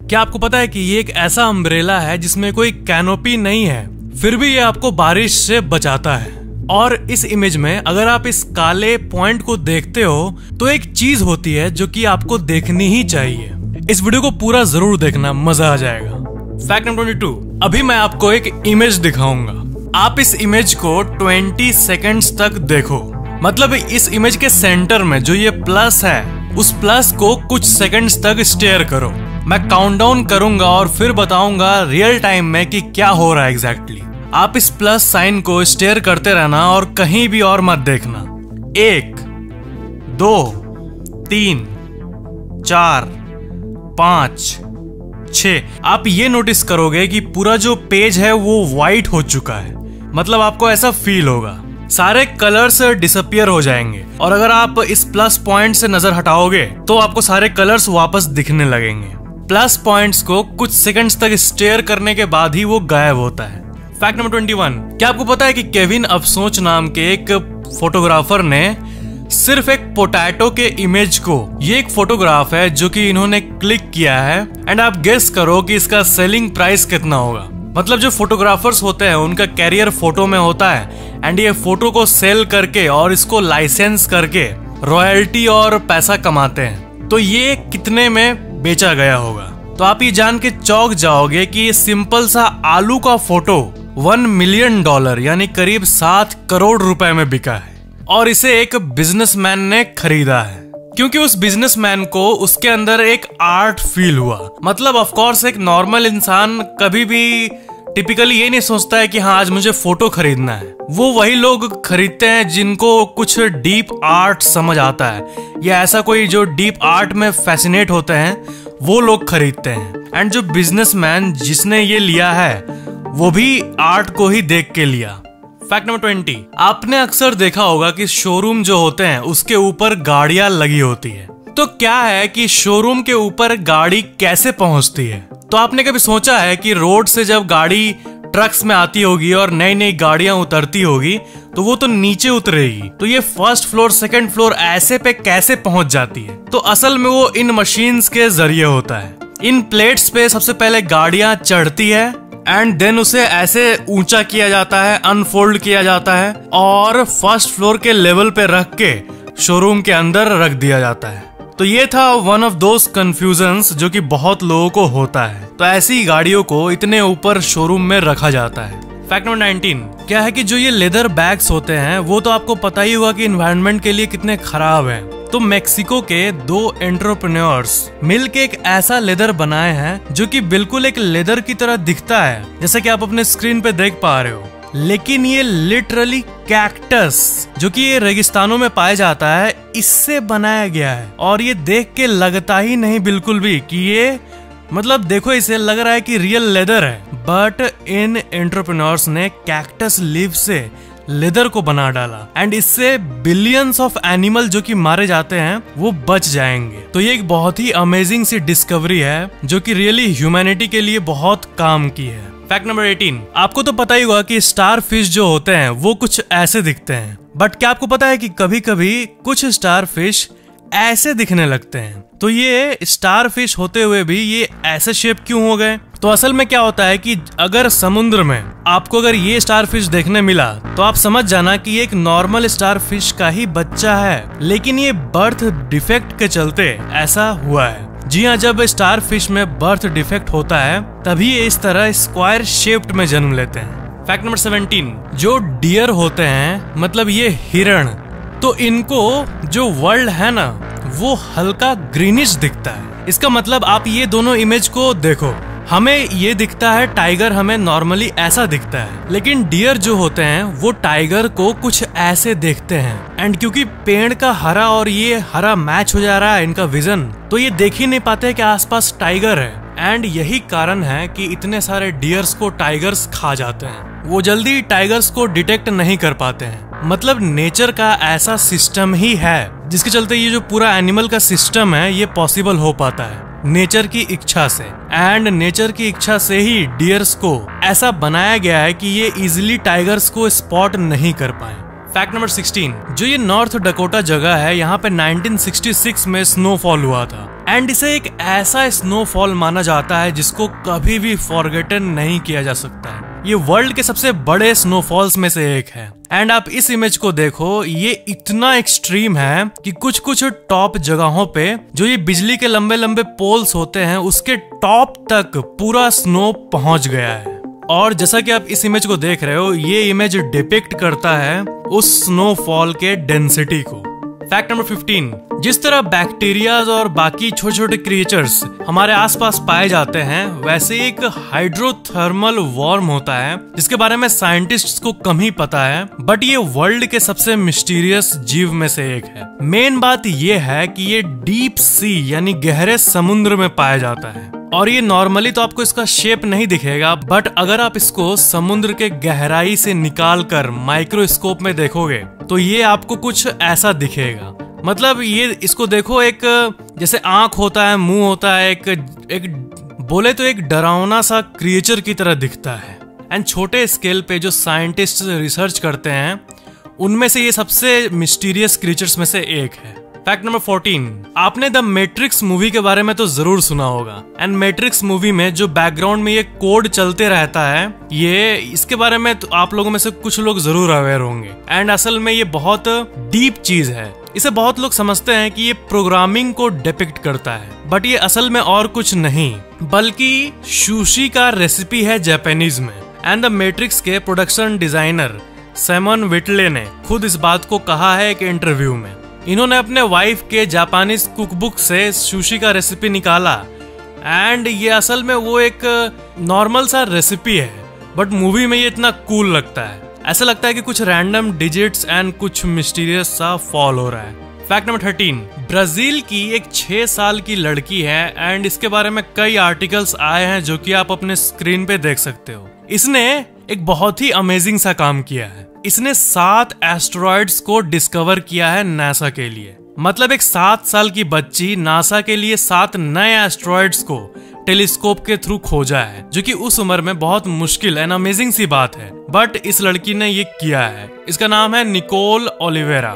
क्या आपको पता है कि ये एक ऐसा अम्ब्रेला है जिसमें कोई कैनोपी नहीं है? फिर भी ये आपको बारिश से बचाता है। और इस इमेज में अगर आप इस काले पॉइंट को देखते हो तो एक चीज़ होती है जो कि आपको देखनी ही चाहिए। इस वीडियो को पूरा ज़रूर देखना, मज़ा आ जाएगा। फैक्ट नंबर टू अभी मैं आपको एक इमेज दिखाऊँगा। आप इस इमेज को 20 सेकंड्स तक देखो। मतलब इस इमेज के सेंटर में जो ये प्लस है, उस प्लस को कुछ सेकंड्स तक स्टेयर करो। मैं काउंटडाउन करूँगा और फिर बताऊँगा रियल टाइम में कि क्या हो रहा है एग्जैक्टली exactly. आप इस प्लस साइन को स्टेयर करते रहना और कहीं भी और मत देखना. एक, दो, तीन, चार, पाँच छ आप ये नोटिस करोगे कि पूरा जो पेज है वो व्हाइट हो चुका है. मतलब आपको ऐसा फील होगा. सारे कलर्स डिसअपियर हो जाएँगे. और अगर आप इस प्लस पॉइंट से नज़र हटाओगे तो आपको सारे कलर्स वापस दिखने लगेंगे. प्लस पॉइंट्स को कुछ सेकंड्स तक स्टेयर करने के बाद ही वो गायब होता है। फैक्ट नंबर ट्वेंटी वन क्या आपको पता है कि केविन अफसोच नाम के एक फोटोग्राफर ने सिर्फ़ एक पोटैटो के इमेज को, ये एक फोटोग्राफ है जो कि इन्होंने क्लिक किया है एंड आप गेस करो कि इसका सेलिंग प्राइस कितना होगा। मतलब जो फोटोग्राफर्स होते हैं, उनका कैरियर फ़ोटो में होता है एंड ये फ़ोटो को सेल करके और इसको लाइसेंस करके रॉयल्टी और पैसा कमाते हैं। तो ये कितने में बेचा गया होगा। तो आप ये जान के चौक जाओगे कि ये सिंपल सा आलू का फ़ोटो वन मिलियन डॉलर, यानी करीब सात करोड़ रुपए में बिका है। और इसे एक बिजनेसमैन ने खरीदा है। क्योंकि उस बिजनेसमैन को उसके अंदर एक आर्ट फील हुआ। मतलब ऑफ़ कोर्स एक नॉर्मल इंसान कभी भी टिपिकली ये नहीं सोचता है कि हाँ आज मुझे फ़ोटो खरीदना है। वो वही लोग खरीदते हैं जिनको कुछ डीप आर्ट समझ आता है। या ऐसा कोई जो डीप आर्ट में फैसिनेट होते हैं, वो लोग खरीदते हैं। एंड जो बिजनेसमैन जिसने ये लिया है, वो भी आर्ट को ही देख के लिया। फैक्ट नंबर ट्वेंटी आपने अक्सर देखा होगा कि शोरूम जो होते हैं, उसके ऊपर गाड़ियाँ लगी होती है। तो क्या है कि शोरूम के ऊपर गाड़ी कैसे पहुँचती है? तो आपने कभी सोचा है कि रोड से जब गाड़ी ट्रक्स में आती होगी और नई नई गाड़ियाँ उतरती होगी तो वो तो नीचे उतरेगी। तो ये फ़र्स्ट फ्लोर, सेकंड फ्लोर ऐसे पे कैसे पहुँच जाती है? तो असल में वो इन मशीन्स के ज़रिए होता है। इन प्लेट्स पे सबसे पहले गाड़ियाँ चढ़ती है एंड देन उसे ऐसे ऊँचा किया जाता है अनफोल्ड किया जाता है, और फ़र्स्ट फ्लोर के लेवल पे रख के शोरूम के अंदर रख दिया जाता है। तो ये था वन ऑफ़ दोज कंफ्यूजन जो कि बहुत लोगों को होता है। तो ऐसी गाड़ियों को इतने ऊपर शोरूम में रखा जाता है। फैक्ट नंबर नाइनटीन क्या है कि जो ये लेदर बैग्स होते हैं, वो तो आपको पता ही हुआ कि इन्वायरमेंट के लिए कितने खराब हैं। तो मेक्सिको के दो एंटरप्रेन्योर्स मिल के एक ऐसा लेदर बनाए हैं, जो कि बिल्कुल एक लेदर की तरह दिखता है। जैसे कि आप अपने स्क्रीन पे देख पा रहे हो। लेकिन ये लिटरली कैक्टस जो कि ये रेगिस्तानों में पाया जाता है, इससे बनाया गया है। और ये देख के लगता ही नहीं बिल्कुल भी कि ये मतलब देखो, इसे लग रहा है कि रियल लेदर है। बट इन एंटरप्रेन्योर्स ने कैक्टस लीव से लेदर को बना डाला। एंड इससे बिलियंस ऑफ़ एनिमल जो कि मारे जाते हैं, वो बच जाएँगे। तो ये एक बहुत ही अमेजिंग सी डिस्कवरी है, जो कि रियली ह्यूमैनिटी के लिए बहुत काम की है। फैक्ट नंबर 18 आपको तो पता ही होगा कि स्टार फ़िश जो होते हैं, वो कुछ ऐसे दिखते हैं। बट क्या आपको पता है कि कभी कभी कुछ स्टार फ़िश ऐसे दिखने लगते हैं? तो ये स्टार फ़िश होते हुए भी ये ऐसे शेप क्यों हो गए? तो असल में क्या होता है कि अगर समुद्र में आपको अगर ये स्टार फ़िश देखने मिला तो आप समझ जाना कि ये एक नॉर्मल स्टार फ़िश का ही बच्चा है। लेकिन ये बर्थ डिफेक्ट के चलते ऐसा हुआ है। जी हाँ जब स्टार फ़िश में बर्थ डिफेक्ट होता है, तभी इस तरह स्क्वायर शेप्ड में जन्म लेते हैं। फैक्ट नंबर सेवेंटीन जो डियर होते हैं मतलब ये हिरण तो इनको जो वर्ल्ड है ना, वो हल्का ग्रीनिश दिखता है। इसका मतलब आप ये दोनों इमेज को देखो। हमें ये दिखता है टाइगर हमें नॉर्मली ऐसा दिखता है। लेकिन डियर जो होते हैं, वो टाइगर को कुछ ऐसे देखते हैं। एंड क्योंकि पेड़ का हरा और ये हरा मैच हो जा रहा है, इनका विजन तो ये देख ही नहीं पाते कि आसपास टाइगर है। एंड यही कारण है कि इतने सारे डियर्स को टाइगर्स खा जाते हैं। वो जल्दी टाइगर्स को डिटेक्ट नहीं कर पाते हैं। मतलब नेचर का ऐसा सिस्टम ही है। जिसके चलते ये जो पूरा एनिमल का सिस्टम है, ये पॉसिबल हो पाता है। नेचर की इच्छा से। एंड नेचर की इच्छा से ही डियर्स को ऐसा बनाया गया है कि ये इजिली टाइगर्स को स्पॉट नहीं कर पाए। फैक्ट नंबर 16 जो ये नॉर्थ डकोटा जगह है, यहाँ पे 1966 में स्नोफॉल हुआ था। एंड इसे एक ऐसा स्नोफॉल माना जाता है जिसको कभी भी फॉरगेटन नहीं किया जा सकता है। ये वर्ल्ड के सबसे बड़े स्नोफॉल्स में से एक है। एंड आप इस इमेज को देखो, ये इतना एक्सट्रीम है कि कुछ कुछ टॉप जगहों पे जो ये बिजली के लंबे लंबे पोल्स होते हैं, उसके टॉप तक पूरा स्नो पहुँच गया है। और जैसा कि आप इस इमेज को देख रहे हो, ये इमेज डिपिक्ट करता है उस स्नोफॉल के डेंसिटी को। फैक्ट नंबर 15 जिस तरह बैक्टीरिया और बाकी छोटे छोटे क्रिएचर्स हमारे आसपास पाए जाते हैं, वैसे एक हाइड्रोथर्मल वॉर्म होता है। जिसके बारे में साइंटिस्ट्स को कम ही पता है बट ये वर्ल्ड के सबसे मिस्टीरियस जीव में से एक है। मेन बात ये है कि ये डीप सी यानी गहरे समुद्र में पाया जाता है। और ये नॉर्मली तो आपको इसका शेप नहीं दिखेगा बट अगर आप इसको समुद्र के गहराई से निकाल कर माइक्रोस्कोप में देखोगे तो ये आपको कुछ ऐसा दिखेगा। मतलब ये इसको देखो एक, जैसे आँख होता है, मुँह होता है, एक एक, बोले तो एक डरावना सा क्रिएचर की तरह दिखता है। एंड छोटे स्केल पे जो साइंटिस्ट रिसर्च करते हैं, उनमें से ये सबसे मिस्टीरियस क्रिएचर्स में से एक है। फैक्ट नंबर 14 आपने द मैट्रिक्स मूवी के बारे में तो ज़रूर सुना होगा। एंड मैट्रिक्स मूवी में जो बैकग्राउंड में ये कोड चलते रहता है, ये इसके बारे में तो आप लोगों में से कुछ लोग ज़रूर अवेयर होंगे। एंड असल में ये बहुत डीप चीज़ है। इसे बहुत लोग समझते हैं कि ये प्रोग्रामिंग को डिपिक्ट करता है। बट ये असल में और कुछ नहीं, बल्कि सुशी का रेसिपी है जापानीज में। एंड द मैट्रिक्स के प्रोडक्शन डिज़ाइनर सेमन विटले ने खुद इस बात को कहा है एक इंटरव्यू में। इन्होंने अपने वाइफ के जापानीज कुकबुक से सुशी का रेसिपी निकाला। एंड ये असल में वो एक नॉर्मल सा रेसिपी है बट मूवी में ये इतना कूल लगता है। ऐसा लगता है कि कुछ रैंडम डिजिट्स एंड कुछ मिस्टीरियस सा फॉल हो रहा है। फैक्ट नंबर थर्टीन ब्राज़ील की एक छह साल की लड़की है एंड इसके बारे में कई आर्टिकल्स आए हैं जो कि आप अपने स्क्रीन पे देख सकते हो। इसने एक बहुत ही अमेजिंग सा काम किया है। इसने सात एस्ट्रॉइड्स को डिस्कवर किया है नासा के लिए। मतलब एक सात साल की बच्ची नासा के लिए सात नए एस्ट्रॉइड्स को टेलीस्कोप के थ्रू खोजा है, जो कि उस उम्र में बहुत मुश्किल एंड अमेजिंग सी बात है। बट इस लड़की ने ये किया है। इसका नाम है Nicole Oliveira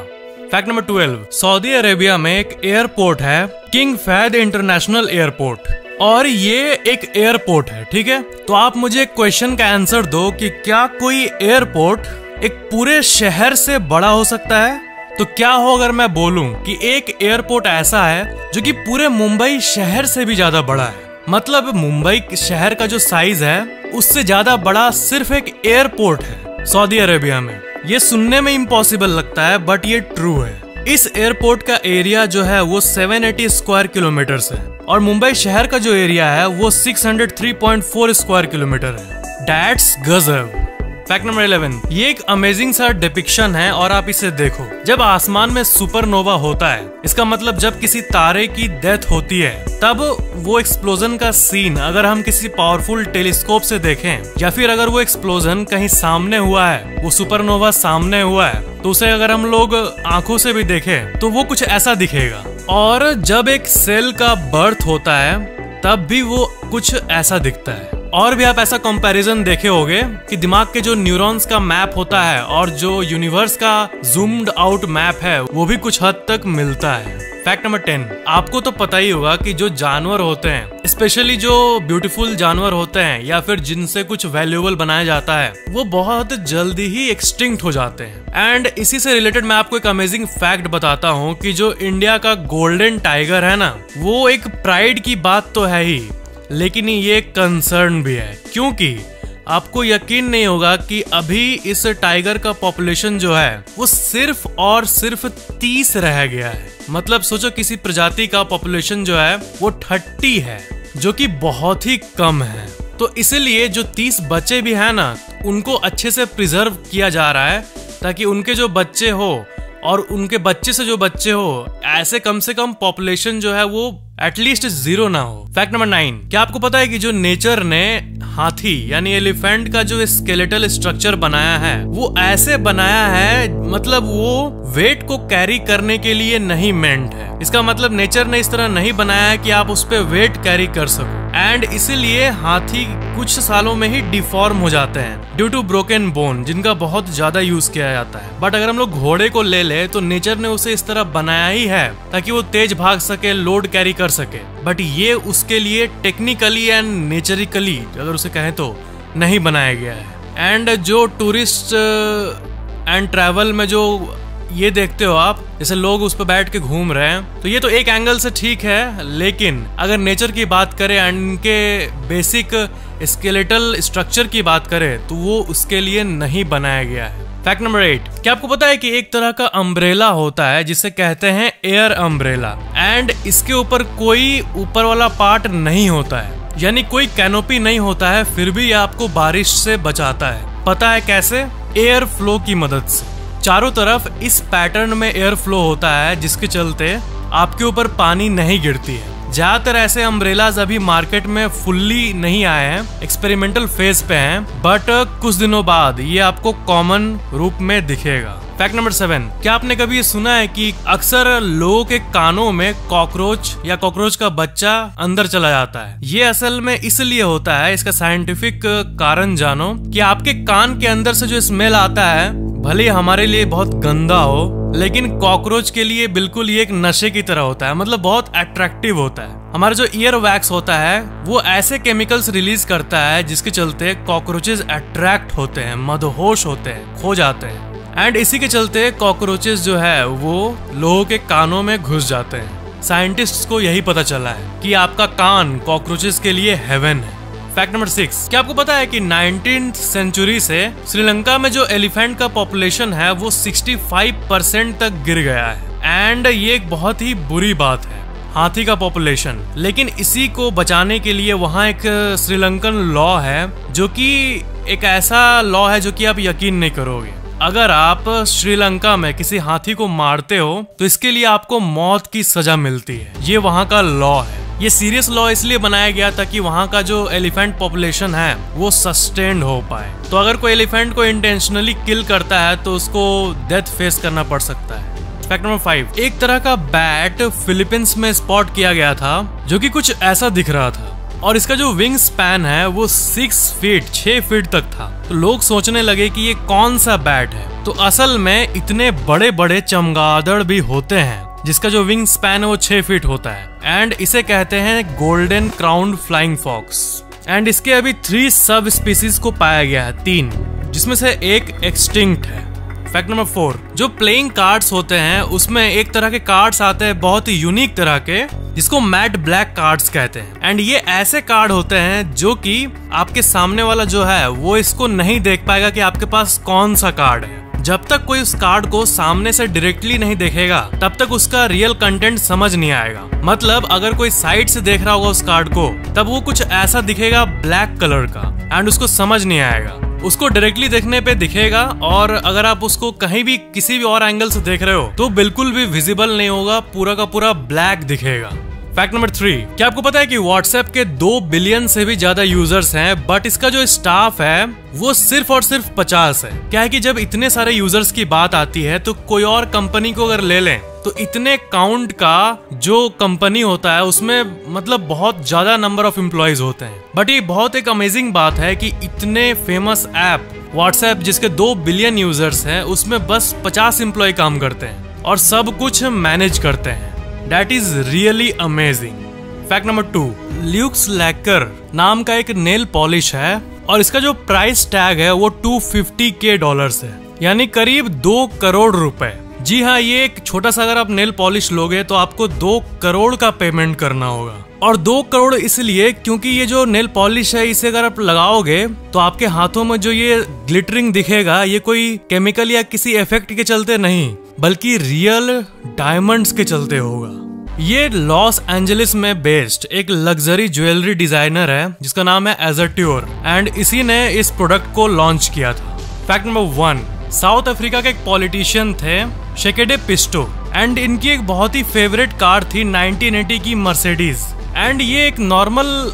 fact number twelve Saudi Arabia में एक एयरपोर्ट है किंग फैद इंटरनेशनल एयरपोर्ट और ये एक एयरपोर्ट है, ठीक है? तो आप मुझे क्वेश्चन का आंसर दो कि क्या कोई एयरपोर्ट एक पूरे शहर से बड़ा हो सकता है? तो क्या हो अगर मैं बोलूँ कि एक एयरपोर्ट ऐसा है जो कि पूरे मुंबई शहर से भी ज़्यादा बड़ा है? मतलब मुंबई शहर का जो साइज़ है, उससे ज़्यादा बड़ा सिर्फ़ एक एयरपोर्ट है, सऊदी अरेबिया में। ये सुनने में इम्पॉसिबल लगता है बट ये ट्रू है। इस एयरपोर्ट का एरिया जो है, वो 780 स्क्वायर किलोमीटर है। और मुंबई शहर का जो एरिया है, वो 603.4 स्क्वायर किलोमीटर है। डैट्स गजब। फैक्ट नंबर इलेवन ये एक अमेजिंग सा डिपिक्शन है और आप इसे देखो। जब आसमान में सुपरनोवा होता है, इसका मतलब जब किसी तारे की डेथ होती है, तब वो एक्सप्लोजन का सीन अगर हम किसी पावरफुल टेलीस्कोप से देखें, या फिर अगर वो एक्सप्लोजन कहीं सामने हुआ है, वो सुपरनोवा सामने हुआ है तो उसे अगर हम लोग आँखों से भी देखें तो वो कुछ ऐसा दिखेगा। और जब एक सेल का बर्थ होता है, तब भी वो कुछ ऐसा दिखता है। और भी आप ऐसा कंपैरिजन देखे होंगे कि दिमाग के जो न्यूरॉन्स का मैप होता है और जो यूनिवर्स का जूम्ड आउट मैप है, वो भी कुछ हद तक मिलता है। फैक्ट नंबर टेन आपको तो पता ही होगा कि जो जानवर होते हैं स्पेशली जो ब्यूटीफुल जानवर होते हैं या फिर जिनसे कुछ वैल्यूएबल बनाया जाता है, वो बहुत जल्दी ही एक्सटिंक्ट हो जाते हैं। एंड इसी से रिलेटेड मैं आपको एक अमेजिंग फैक्ट बताता हूँ कि जो इंडिया का गोल्डन टाइगर है ना, वो एक प्राइड की बात तो है ही। लेकिन ये कंसर्न भी है, क्योंकि आपको यकीन नहीं होगा कि अभी इस टाइगर का पॉपुलेशन जो है, वो सिर्फ़ और सिर्फ़ तीस रह गया है। मतलब सोचो किसी प्रजाति का पॉपुलेशन जो है, वो थर्टी है, जो कि बहुत ही कम है। तो इसलिए जो तीस बच्चे भी हैं ना, उनको अच्छे से प्रिजर्व किया जा रहा है, ताकि उनके जो बच्चे हो और उनके बच्चे से जो बच्चे हो, ऐसे कम से कम पॉपुलेशन जो है वो एटलीस्ट ज़ीरो ना हो। फैक्ट नंबर नाइन क्या आपको पता है कि जो नेचर ने हाथी, यानी एलिफेंट का जो स्केलेटल स्ट्रक्चर बनाया है, वो ऐसे बनाया है मतलब वो वेट को कैरी करने के लिए नहीं मेंट है। इसका मतलब नेचर ने इस तरह नहीं बनाया है कि आप उस पर वेट कैरी कर सको। एंड इसीलिए हाथी कुछ सालों में ही डिफॉर्म हो जाते हैं ड्यू टू ब्रोकन बोन जिनका बहुत ज़्यादा यूज़ किया जाता है। बट अगर हम लोग घोड़े को ले ले तो नेचर ने उसे इस तरह बनाया ही है, ताकि वो तेज भाग सके लोड कैरी कर सके। बट ये उसके लिए टेक्निकली एंड नेचरिकली अगर उसे कहें तो नहीं बनाया गया है। एंड जो टूरिस्ट एंड ट्रैवल में जो ये देखते हो आप, जैसे लोग उस पर बैठ के घूम रहे हैं। तो ये तो एक एंगल से ठीक है, लेकिन अगर नेचर की बात करें एंड इनके बेसिक स्केलेटल स्ट्रक्चर की बात करें तो वो उसके लिए नहीं बनाया गया है। फैक्ट नंबर एट क्या आपको पता है कि एक तरह का अम्ब्रेला होता है, जिसे कहते हैं एयर अम्ब्रेला एंड इसके ऊपर कोई ऊपर वाला पार्ट नहीं होता है। यानी कोई कैनोपी नहीं होता है, फिर भी ये आपको बारिश से बचाता है। पता है कैसे? एयर फ्लो की मदद से। चारों तरफ़ इस पैटर्न में एयर फ्लो होता है, जिसके चलते आपके ऊपर पानी नहीं गिरती है। ज़्यादातर ऐसे अम्ब्रेलाज अभी मार्केट में फुल्ली नहीं आए हैं एक्सपेरिमेंटल फ़ेज़ पे हैं बट कुछ दिनों बाद ये आपको कॉमन रूप में दिखेगा। फैक्ट नंबर सेवन क्या आपने कभी ये सुना है कि अक्सर लोगों के कानों में कॉकरोच या कॉकरोच का बच्चा अंदर चला जाता है? ये असल में इसलिए होता है, इसका साइंटिफिक कारण जानो कि आपके कान के अंदर से जो स्मेल आता है भले हमारे लिए बहुत गंदा हो, लेकिन कॉकरोच के लिए बिल्कुल ये एक नशे की तरह होता है। मतलब बहुत अट्रैक्टिव होता है। हमारा जो ईयर वैक्स होता है, वो ऐसे केमिकल्स रिलीज़ करता है, जिसके चलते कॉकरोचेस अट्रैक्ट होते हैं, मदहोश होते हैं, खो जाते हैं। एंड इसी के चलते कॉकरोचेस जो है, वो लोगों के कानों में घुस जाते हैं। साइंटिस्ट्स को यही पता चला है कि आपका कान कॉकरोचेस के लिए हेवन है। फैक्ट नंबर सिक्स क्या आपको पता है कि नाइनटीन सेंचुरी से श्रीलंका में जो एलिफेंट का पॉपुलेशन है, वो 65 परसेंट तक गिर गया है। एंड ये एक बहुत ही बुरी बात है, हाथी का पॉपुलेशन लेकिन इसी को बचाने के लिए वहाँ एक श्रीलंकन लॉ है, जो कि एक ऐसा लॉ है जो कि आप यकीन नहीं करोगे। अगर आप श्रीलंका में किसी हाथी को मारते हो तो इसके लिए आपको मौत की सजा मिलती है। ये वहाँ का लॉ है। ये सीरियस लॉ इसलिए बनाया गया था कि वहाँ का जो एलिफेंट पॉपुलेशन है, वो सस्टेन्ड हो पाए। तो अगर कोई एलिफेंट को इंटेंशनली किल करता है तो उसको डेथ फेस करना पड़ सकता है। फैक्ट नंबर फाइव एक तरह का बैट फिलीपींस में स्पॉट किया गया था, जो कि कुछ ऐसा दिख रहा था। और इसका जो विंग स्पैन है, वो सिक्स फीट छह फीट तक था। तो लोग सोचने लगे कि ये कौन सा बैट है? तो असल में इतने बड़े बड़े चमगादड़ भी होते हैं। जिसका जो विंग स्पैन है वो छह फीट होता है। एंड इसे कहते हैं golden crowned flying fox and इसके अभी थ्री सब स्पीसीज को पाया गया है, तीन, जिसमें से एक एक्सटिंक्ट है। फैक्ट नंबर फोर जो प्लेइंग कार्ड्स होते हैं, उसमें एक तरह के कार्ड्स आते हैं, बहुत ही यूनिक तरह के, जिसको मैट ब्लैक कार्ड्स कहते हैं। एंड ये ऐसे कार्ड होते हैं जो कि आपके सामने वाला जो है, वो इसको नहीं देख पाएगा कि आपके पास कौन सा कार्ड है। जब तक कोई उस कार्ड को सामने से डायरेक्टली नहीं देखेगा, तब तक उसका रियल कंटेंट समझ नहीं आएगा। मतलब अगर कोई साइड से देख रहा होगा उस कार्ड को, तब वो कुछ ऐसा दिखेगा ब्लैक कलर का एंड उसको समझ नहीं आएगा। उसको डायरेक्टली देखने पे दिखेगा, और अगर आप उसको कहीं भी, किसी भी और एंगल से देख रहे हो तो बिल्कुल भी विजिबल नहीं होगा, पूरा का पूरा ब्लैक दिखेगा। फैक्ट नंबर थ्री क्या आपको पता है कि व्हाट्सएप के दो बिलियन से भी ज़्यादा यूज़र्स हैं बट इसका जो स्टाफ है, वो सिर्फ़ और सिर्फ़ पचास है। क्या है कि जब इतने सारे यूज़र्स की बात आती है तो कोई और कंपनी को अगर ले लें तो इतने काउंट का जो कंपनी होता है, उसमें मतलब बहुत ज़्यादा नंबर ऑफ़ एम्प्लॉयज़ होते हैं। बट ये बहुत एक अमेजिंग बात है कि इतने फ़ेमस ऐप व्हाट्सएप जिसके दो बिलियन यूज़र्स हैं, उसमें बस पचास एम्प्लॉय काम करते हैं और सब कुछ मैनेज करते हैं। That is really amazing fact number two Luxe Lacquer नाम का एक नेल पॉलिश है और इसका जो प्राइस टैग है वो 250 के डॉलर है। यानी करीब दो करोड़ रुपए। जी हाँ ये एक छोटा सा अगर आप नेल पॉलिश लोगे तो आपको दो करोड़ का पेमेंट करना होगा। और दो करोड़ इसलिए क्योंकि ये जो नेल पॉलिश है, इसे अगर आप लगाओगे तो आपके हाथों में जो ये ग्लिटरिंग दिखेगा, ये कोई केमिकल या किसी इफ़ेक्ट के चलते नहीं, बल्कि रियल डायमंड्स के चलते होगा। ये लॉस एंजलिस में बेस्ड एक लग्जरी ज्वेलरी डिज़ाइनर है, जिसका नाम है एज एजर्ट्योर एंड इसी ने इस प्रोडक्ट को लॉन्च किया था। Fact number one South Africa के एक पॉलिटिशियन थे शेकेडे पिस्टो एंड इनकी एक बहुत ही फेवरेट कार थी 1980 की मर्सिडीज एंड ये एक नॉर्मल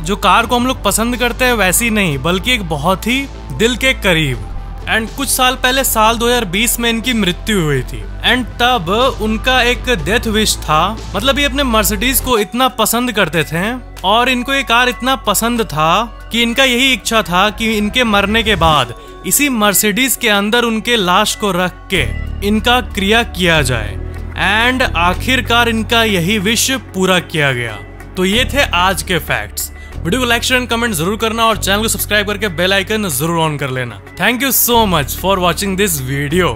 जो कार को हम लोग पसंद करते हैं, वैसी नहीं, बल्कि एक बहुत ही दिल के करीब। एंड कुछ साल पहले साल 2020 में इनकी मृत्यु हुई थी। एंड तब उनका एक डेथ विश था। मतलब ये अपने मर्सिडीज को इतना पसंद करते थे और इनको ये कार इतना पसंद था कि इनका यही इच्छा था कि इनके मरने के बाद इसी मर्सिडीज के अंदर उनके लाश को रख के इनका क्रिया किया जाए। एंड आखिरकार इनका यही विश पूरा किया गया। तो ये थे आज के फैक्ट्स वीडियो को लाइक शेयर एंड कमेंट ज़रूर करना और चैनल को सब्सक्राइब करके बेल आइकन ज़रूर ऑन कर लेना। Thank you so much for watching this video